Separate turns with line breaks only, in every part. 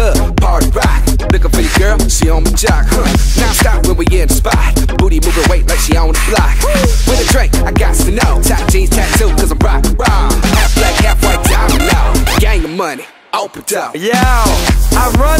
Club, party rock. Looking for your girl, she on my jock. Huh. Now stop when we in the spot. Booty moving weight like she on the block. With a drink, I got to know. Top jeans tattoo, cause I'm rock raw. Half black, half white diamond now. Gang of money, open up.
Yo, I'm running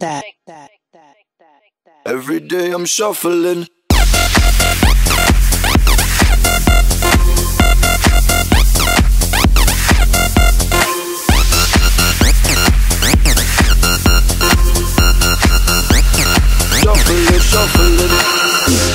Shake that.
Every day I'm shuffling. Shuffling, shuffling.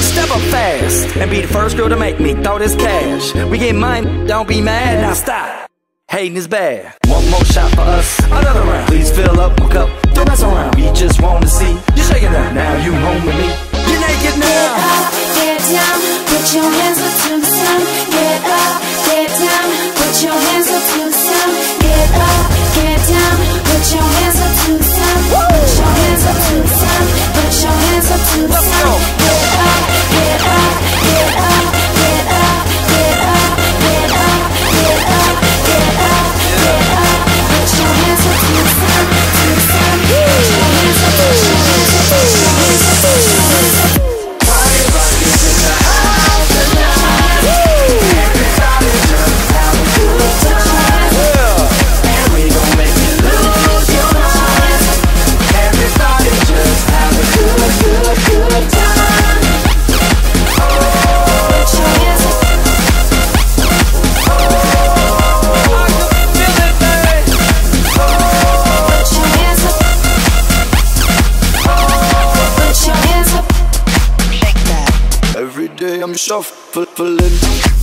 Step up fast and be the first girl to make me throw this cash. We get mine, don't be mad, now stop. Hating is bad. One more shot for us, another round. Please fill up my cup, don't mess around. We just wanna see you shaking that. Now you home with me. You're naked
Get up, get down, put your hands up to the sun. Get up, get down, put your hands up to the sun. Get up, get down, put your hands up to the sun. Put your hands up to the sun. Put your hands up to the sun.
I'm shuffling.